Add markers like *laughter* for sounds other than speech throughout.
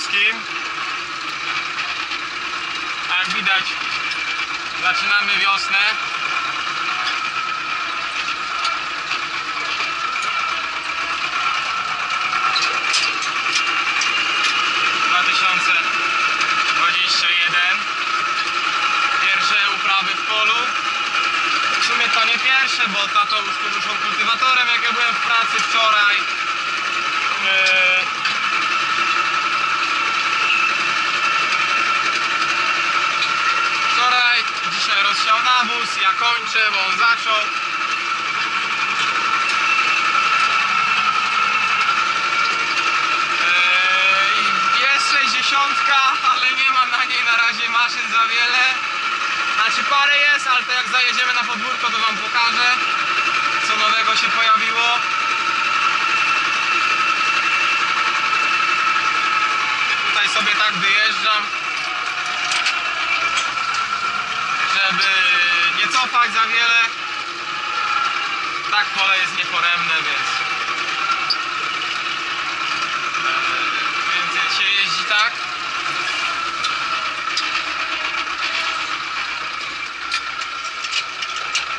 wszystkim. A jak widać, zaczynamy wiosnę. Bo tato tu ruszał kultywatorem, jak ja byłem w pracy wczoraj. Wczoraj, dzisiaj nawóz, ja kończę, bo on zaczął. Eee, Jest 60, ale nie ma na niej na razie maszyn za wiele. Znaczy parę jest, ale to jak zajedziemy na podwórko to wam pokażę co nowego się pojawiło. Tutaj sobie tak wyjeżdżam, żeby nie cofać za wiele. Tak pole jest nieforemne, więc więc się jeździ tak.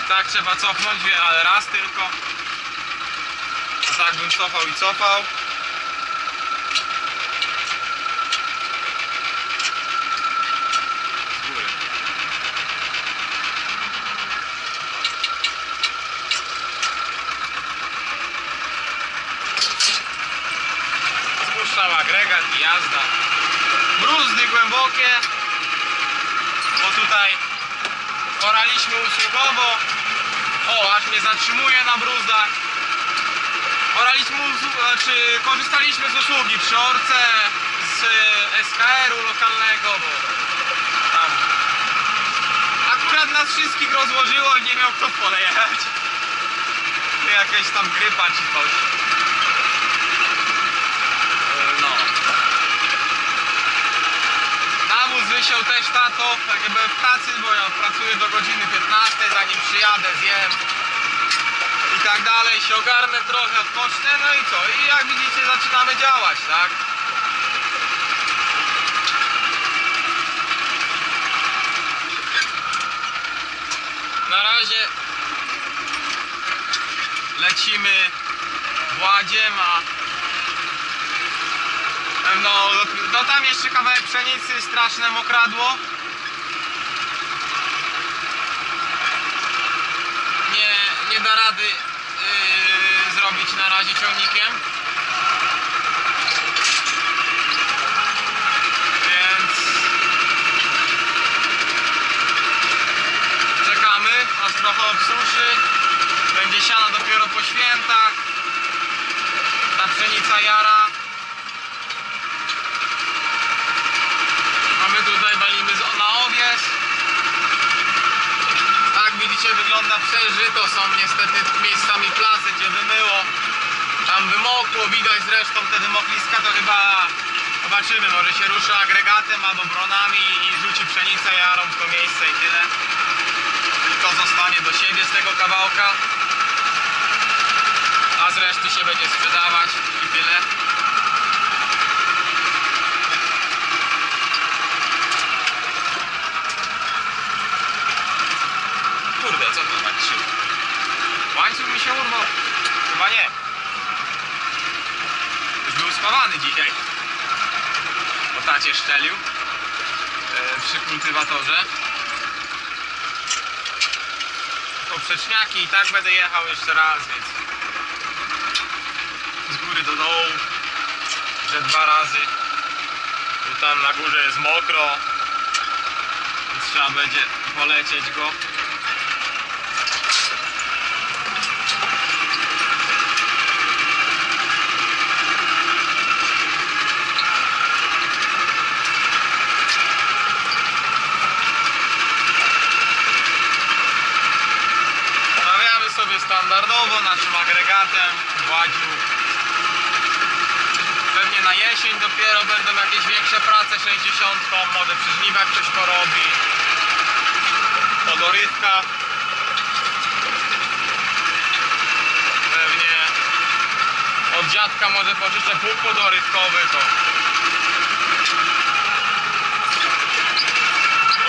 Tak trzeba cofnąć, ale raz tylko. Tak bym cofał i cofał. Z góry. Spuszczał agregat i jazda. Bruzdy głębokie. Bo tutaj oraliśmy usługowo. O, aż mnie zatrzymuje na bruzdach. Oraliśmy, usłu- znaczy korzystaliśmy z usługi przy orce z e, SKR-u lokalnego, bo tam akurat nas wszystkich rozłożyło nie miał kto w pole jechać. To Jakaś tam grypa czy coś. E, No. Wysiął też tato, tak jak byłem w pracy, bo ja pracuję do godziny 15, zanim przyjadę, zjem i tak dalej, się ogarnę trochę, odpocznę, no i co? I jak widzicie zaczynamy działać, tak? Na razie lecimy Władziem, a no, no tam jeszcze kawałek pszenicy straszne mokradło. Nie, nie da rady yy, zrobić na razie ciągnikiem. Więc czekamy, aż trochę obsuszy. Będzie siana dopiero po świętach. Ta pszenica jara. A my tutaj walimy z- na owies. Tak widzicie wygląda przeżyto. Są niestety miejscami plasy, gdzie wymyło. Tam wymokło, widać zresztą te wymokliska to chyba zobaczymy, może się ruszy agregatem albo bronami i rzuci pszenicę jarą w to miejsce i tyle. I to zostanie do siebie z tego kawałka. A z reszty się będzie sprzedawać i tyle. Kurde, co to tak krzywo? Łańcuch się urwał. Chyba nie. Już był spawany dzisiaj. Po tacie szczelił. e, przy kultywatorze. Poprzeczniaki i tak będę jechał jeszcze raz, więc z góry do dołu, że dwa razy. Tu tam na górze jest mokro, więc trzeba będzie polecieć go. 10 dopiero będą jakieś większe prace 60, może przy żniwach ktoś porobi. Podorytka. Pewnie od dziadka może pożyczę pół podorytkowy to.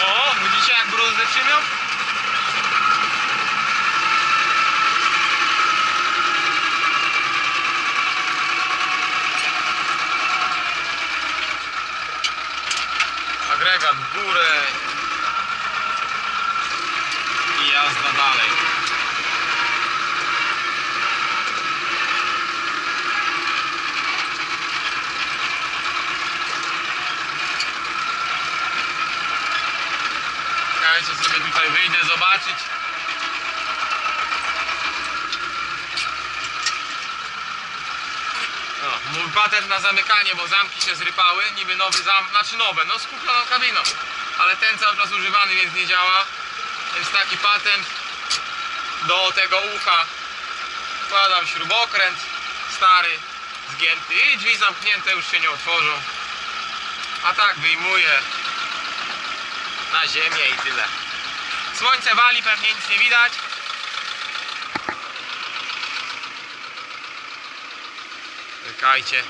O, widzicie jak bruzdy przymiał? Dalej. Czekajcie sobie tutaj wyjdę zobaczyć. No, mój patent na zamykanie, bo zamki się zrypały, niby nowy zamek, znaczy nowe, no z kupioną kabiną, ale ten cały czas używany, więc nie działa. Jest taki patent do tego ucha. Wkładam śrubokręt stary, zgięty i drzwi zamknięte już się nie otworzą. A tak wyjmuję na ziemię i tyle. Słońce wali, pewnie nic nie widać. Czekajcie.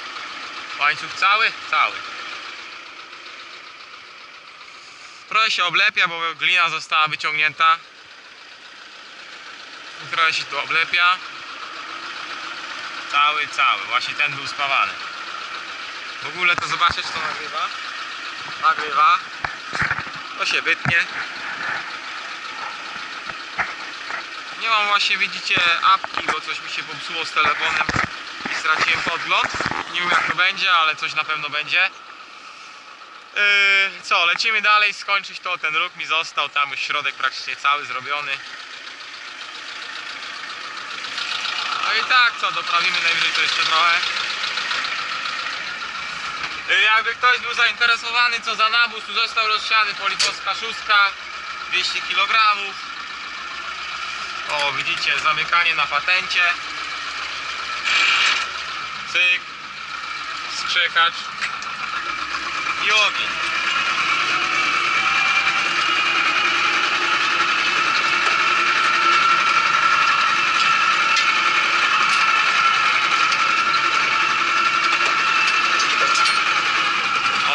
Łańcuch cały? Cały. Trochę się oblepia, bo glina została wyciągnięta. Trochę się tu oblepia. Cały, cały. Właśnie ten był spawany. W ogóle to zobaczę, czy to nagrywa. Nagrywa. To się wytnie. Nie mam właśnie, widzicie, apki, bo coś mi się popsuło z telefonem i straciłem podgląd. Nie wiem jak to będzie, ale coś na pewno będzie. Yy, co, lecimy dalej, skończyć to, ten róg mi został, tam już środek praktycznie cały zrobiony. No i tak, co, doprawimy najwyżej to jeszcze trochę. Yy, Jakby ktoś był zainteresowany, co za nawóz tu został rozsiany, polipowska szóstka, 200 kg. O, widzicie, zamykanie na patencie. Cyk, skrzykacz i ogień.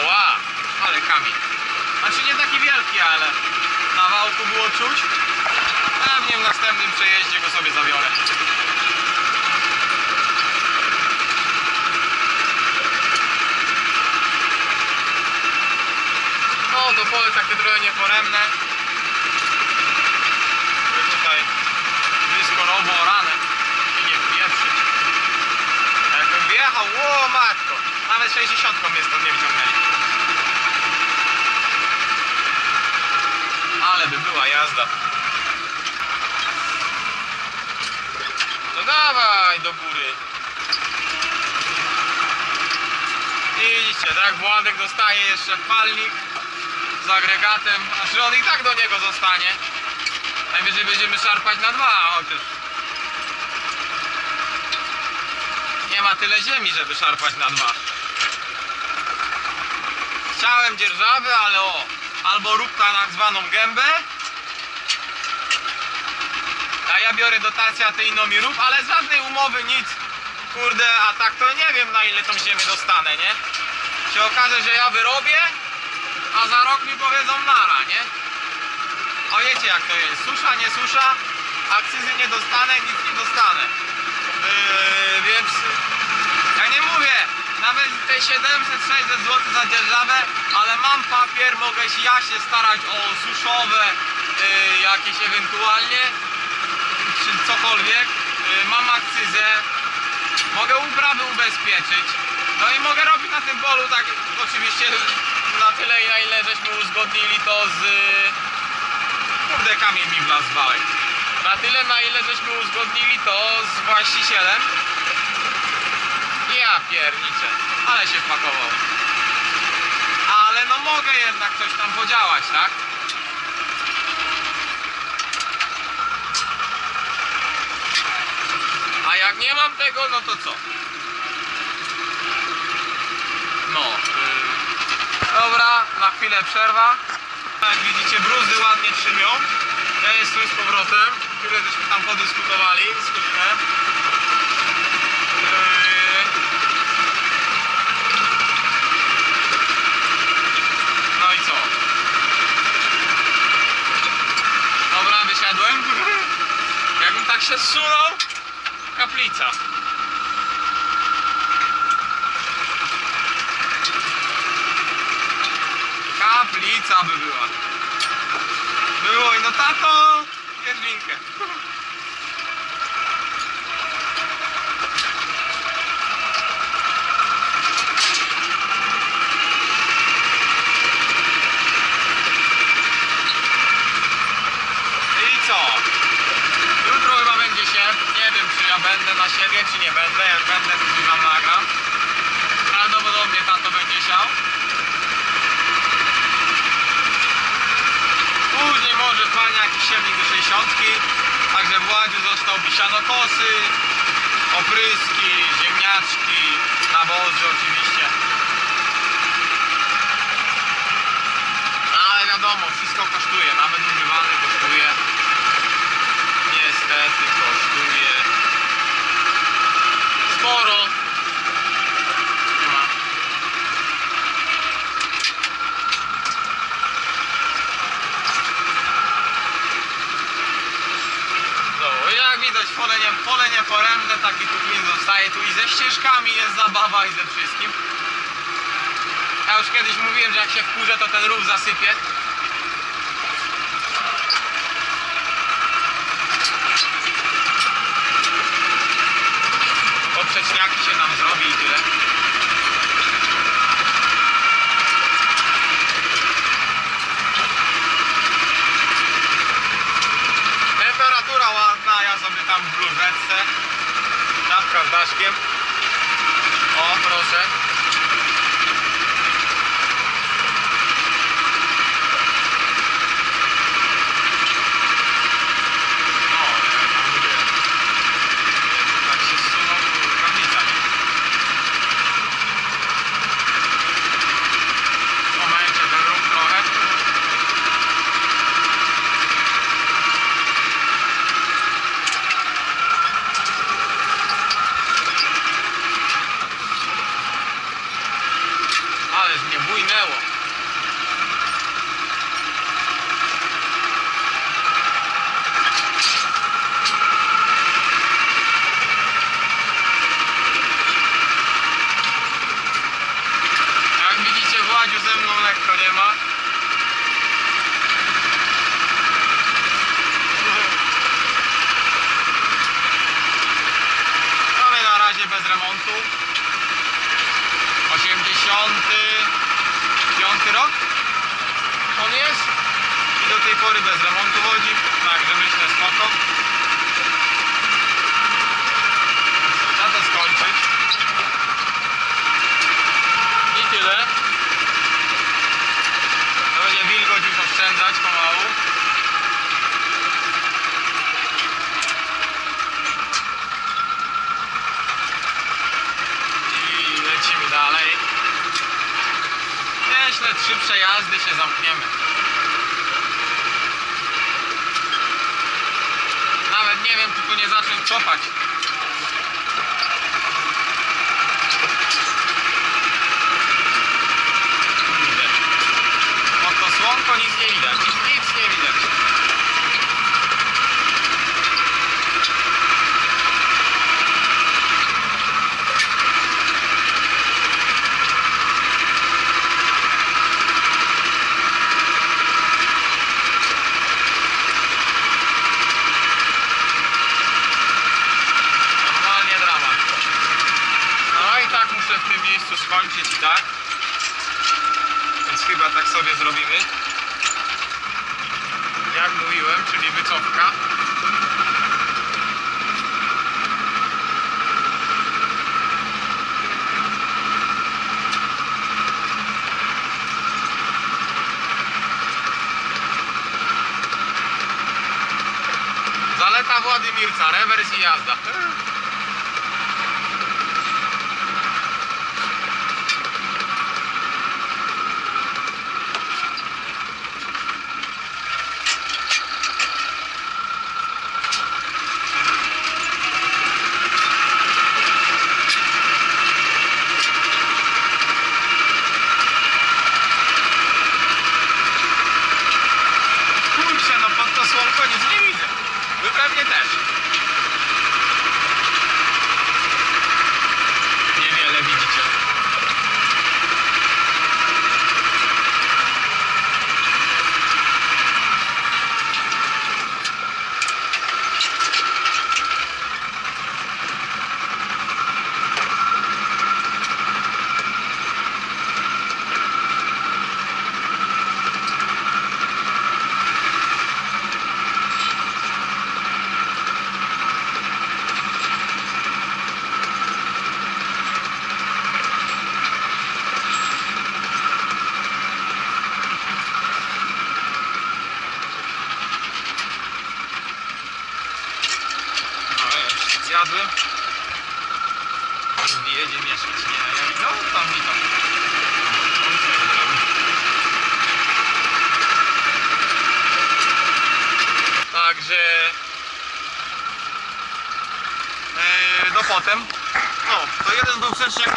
Oła, ale kamień. Znaczy nie taki wielki, ale na wałku było czuć. Pewnie w następnym przejeździe go sobie zabiorę. No to pole takie trochę nieforemne. Żeby tutaj wyskorowo orane i nie wpieprzyć. Jakbym wjechał, ło matko, nawet 60 mnie stąd nie wyciągnęli. Ale by była jazda. No dawaj do góry. I widzicie, tak Władek dostaje jeszcze palnik z agregatem, znaczy on i tak do niego zostanie. Najwyżej będziemy szarpać na dwa, chociaż nie ma tyle ziemi, żeby szarpać na dwa. Chciałem dzierżawy, ale o, albo rób tak zwaną gębę, a ja biorę dotację, a ty inną mi rób, ale żadnej umowy, nic. Kurde, a tak to nie wiem na ile tą ziemię dostanę, nie? Się okaże, że ja wyrobię, a za rok mi powiedzą nara, nie? O wiecie jak to jest, susza, nie susza, akcyzy nie dostanę, nic nie dostanę. Yy, więc ja nie mówię, nawet te 700-600 zł za dzierżawę, ale mam papier, mogę się ja się starać o suszowe yy, jakieś ewentualnie, czy cokolwiek. Yy, mam akcyzę, mogę uprawy ubezpieczyć. No i mogę robić na tym polu tak oczywiście na tyle na ile żeśmy uzgodnili to z kurde kamień mi wlazł. Na tyle na ile żeśmy uzgodnili to z właścicielem. Ja pierniczę, ale się wpakował. Ale no mogę jednak coś tam podziałać, tak? A jak nie mam tego, no to co? Dobra, na chwilę przerwa. Jak widzicie, bruzdy ładnie trzymią. Ja jestem z powrotem. Chwilę żeśmy tam podyskutowali z Kuzinem. Yy. No i co? Dobra, wysiadłem. *laughs* Jakbym tak się zsunął, kaplica. by była. Było i no tato! sianokosy, opryski, ziemniaczki, nawozy oczywiście. Ale wiadomo, wszystko kosztuje. No. taki tu film zostaje tu i ze ścieżkami jest zabawa i ze wszystkim. Ja już kiedyś mówiłem, że jak się wkurzę to ten rów zasypie.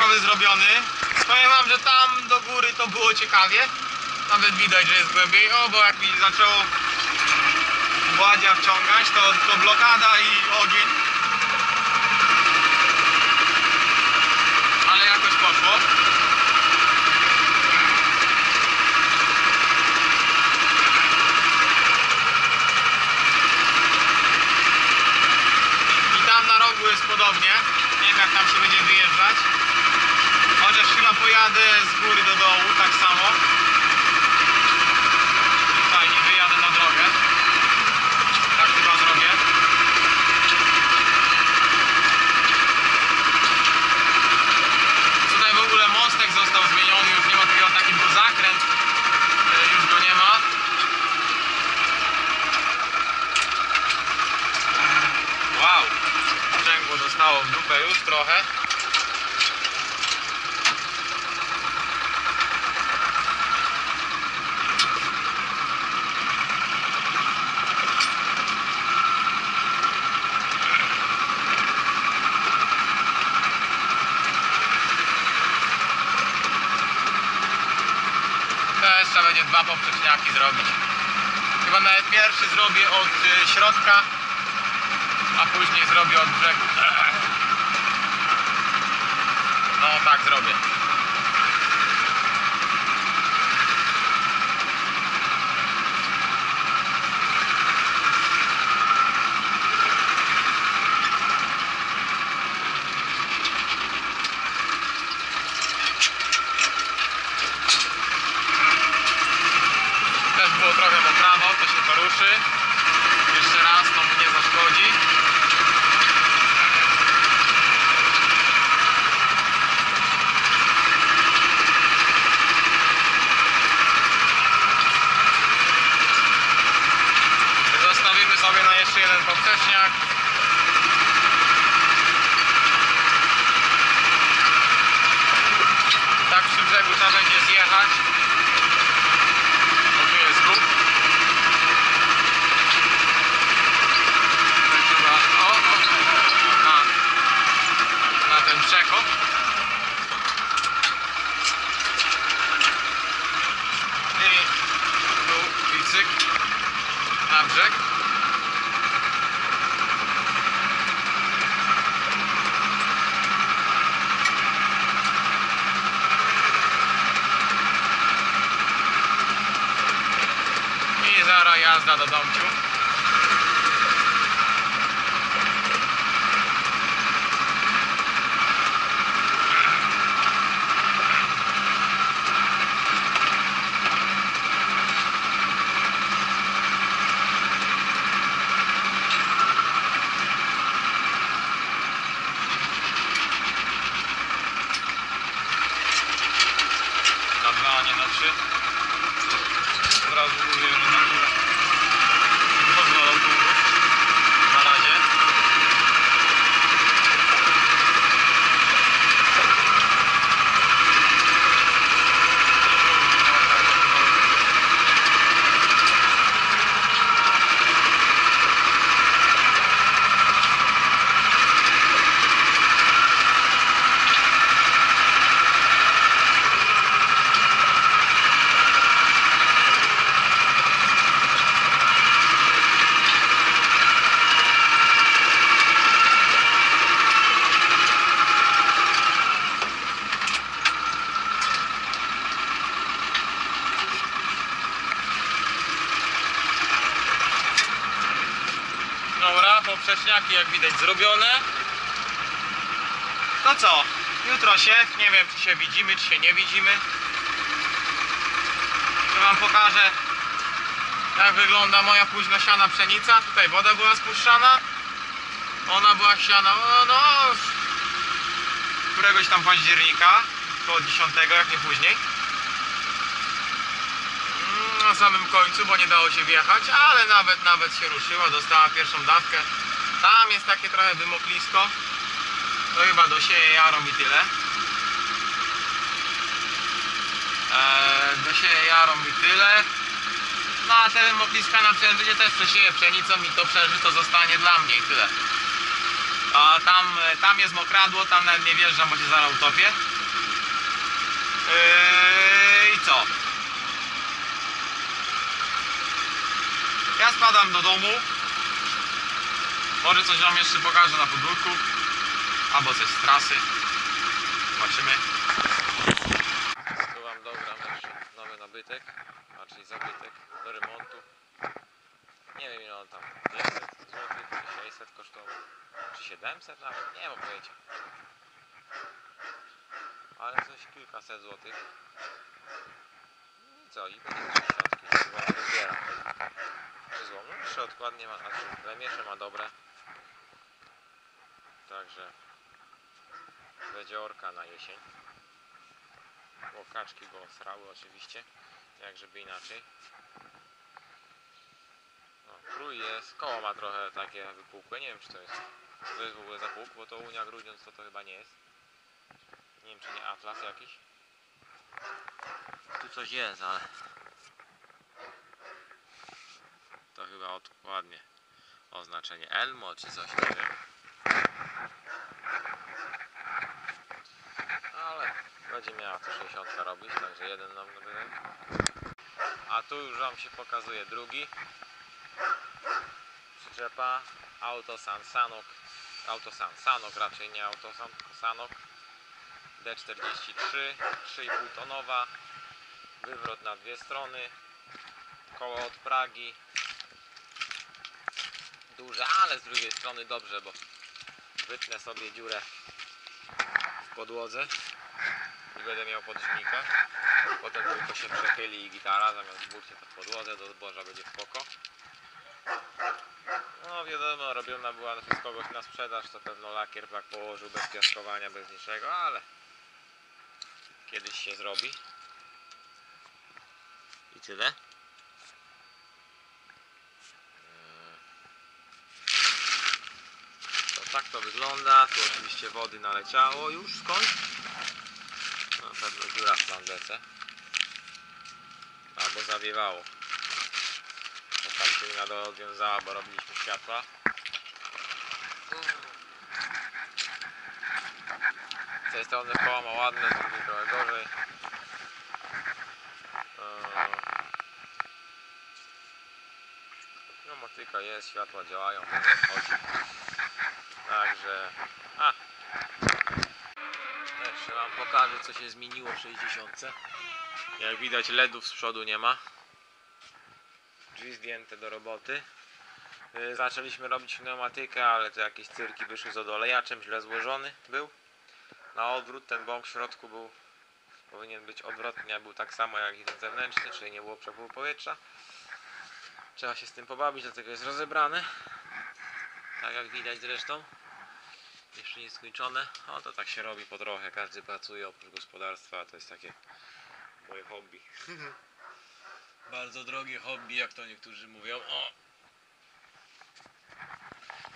Mamy zrobiony. Powiem wam, że tam do góry to było ciekawie. Nawet widać, że jest głębiej. O, bo jak mi zaczęło Władzia wciągać, to, to blokada i ogień. Ale jakoś poszło. I tam na rogu jest podobnie. Nie wiem jak tam się będzie wyjeżdżać. Chociaż chyba pojadę z góry do dołu, tak samo. Tutaj nie wyjadę na drogę. Tak chyba zrobię. Tutaj w ogóle mostek został zmieniony, już nie ma takiego, taki był zakręt, e, już go nie ma. Wow, sprzęgło dostało w dupę już trochę. Też trzeba będzie dwa poprzeczniaki zrobić. Chyba nawet pierwszy zrobię od y, środka, a później zrobię od brzegu. No tak zrobię. Też było trochę po prawo, to się poruszy. Jeszcze raz, to mu nie zaszkodzi. Zostawimy sobie na jeszcze jeden poprzeczniak. Tak przy brzegu trzeba będzie zjechać. Bo tu jest rów. Tutaj trzeba o, o, na, na ten przekop. I tu i cyk na brzeg. I zara jazda do domciu. Na dwa, a nie na trzy. Od razu mówię, że na górę. Pozwolą punktów. Na razie. Dobra, poprzeczniaki jak widać zrobione. To co? Jutro się, nie wiem czy się widzimy, czy się nie widzimy. To wam pokażę jak wygląda moja późno siana pszenica. Tutaj woda była spuszczana. Ona była siana, no, no któregoś tam października, koło 10, jak nie później. Mm, Na samym końcu, bo nie dało się wjechać, ale nawet nawet się ruszyła, dostała pierwszą dawkę. Tam jest takie trochę wymoklisko. To chyba dosieje jarą i tyle. Eee, dosieje jarą i tyle. No a te mokliska na przeżycie też przesieję pszenicą i to przeżyto zostanie dla mnie i tyle. A tam, tam jest mokradło, tam nawet nie wjeżdżam, bo się zaraz utopię. Eee, I co? Ja spadam do domu. Może coś wam jeszcze pokażę na podwórku. Albo coś z trasy. Zobaczymy. Tu wam dogram jeszcze nowy nabytek, a czyli zabytek do remontu. Nie wiem ile on tam 500 zł, czy 600 kosztował, czy 700 nawet, nie mam pojęcia. Ale coś kilkaset złotych. Co, i będzie trzy środki, chyba zbiera. Czy złom? No odkładnie ma, znaczy remiesze ma dobre. Także będzie orka na jesień. Bo kaczki go srały oczywiście, jak żeby inaczej. No, krój jest, koło ma trochę takie wypukłe, nie wiem czy to jest, to jest w ogóle zapłuk, bo to Unia Grudziądz to to chyba nie jest. Nie wiem czy nie Atlas jakiś. Tu coś jest, ale to chyba odkładnie oznaczenie Elmo czy coś, nie wiem. Ale będzie miała to 60 robić, także jeden nam nabytek. A tu już Wam się pokazuje drugi. Przyczepa Autosan Sanok. Autosan Sanok raczej nie Autosan, tylko Sanok. D43, 3,5 tonowa. Wywrot na dwie strony. Koło od Pragi. Duże, ale z drugiej strony dobrze, bo wytnę sobie dziurę w podłodze i będę miał podrzewnika. Potem tylko się przechyli i gitara zamiast burcie pod podłodze do zboża będzie spoko. No wiadomo, robiona była przez kogoś na sprzedaż, to pewno lakier tak położył bez piaskowania, bez niczego, ale kiedyś się zrobi. I tyle. Eee. To tak to wygląda. Tu oczywiście wody naleciało już skądś. Na pewno dziura w plandece. Albo zawiewało. To tam się na dole odwiązała, bo robiliśmy światła. Z tej strony koła ma ładne, z drugiej trochę gorzej. Eee. No motyka jest, światła działają, chodzi. Także... A! Jeszcze wam pokażę co się zmieniło w 60. Jak widać LEDów z przodu nie ma. Drzwi zdjęte do roboty. Yy, Zaczęliśmy robić pneumatykę, ale to jakieś cyrki wyszły z odolejaczem, źle złożony był. Na odwrót ten bąk w środku był powinien być odwrotnie, a był tak samo jak i ten zewnętrzny, czyli nie było przepływu powietrza. Trzeba się z tym pobawić, dlatego jest rozebrany. Tak jak widać zresztą. Jeszcze nie skończone. O to tak się robi po trochę. Każdy pracuje oprócz gospodarstwa. To jest takie moje hobby. *laughs* Bardzo drogie hobby, jak to niektórzy mówią. O!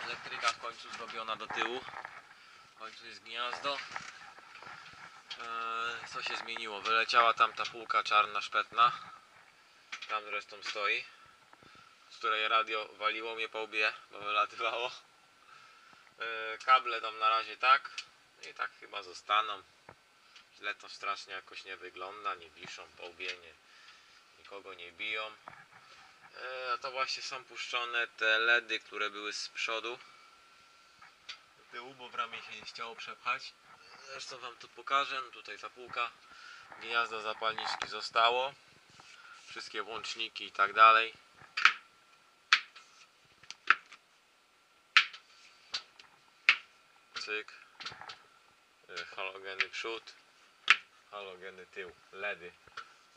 Elektryka w końcu zrobiona do tyłu. W końcu jest gniazdo. Eee, co się zmieniło? Wyleciała tam ta półka czarna szpetna. Tam zresztą stoi. Z której radio waliło mnie po łbie, bo wylatywało. Eee, kable tam na razie tak. I tak chyba zostaną. Źle to strasznie jakoś nie wygląda, nie wiszą po nikogo nie biją. Eee, a to właśnie są puszczone te LEDy, które były z przodu. Tyłu, bo w ramię się nie chciało przepchać. Zresztą wam to pokażę. No Tutaj ta półka. Gniazdo zapalniczki zostało. Wszystkie włączniki i tak dalej. Cyk. Y, Halogeny przód. Halogeny tył. LEDy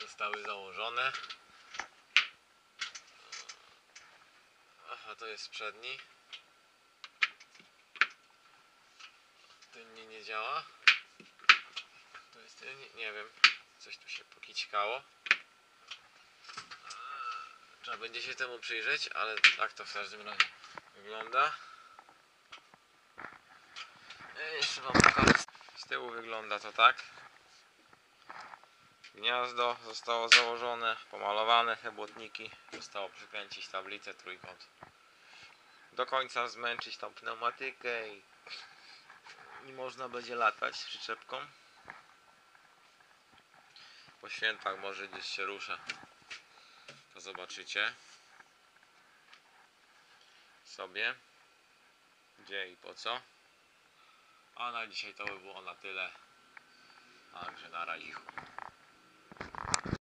zostały założone. Aha, to jest przedni. Tylnie nie działa. To jest tylnie, nie wiem. Coś tu się pokićkało. Trzeba będzie się temu przyjrzeć, ale tak to w każdym razie wygląda. Jeszcze wam pokażę. Z tyłu wygląda to tak. Gniazdo zostało założone, pomalowane te błotniki. Zostało przykręcić tablicę trójkąt. Do końca zmęczyć tą pneumatykę i, i można będzie latać przyczepką. Po świętach może gdzieś się rusza. To zobaczycie sobie gdzie i po co. A na dzisiaj to by było na tyle. Także na razie.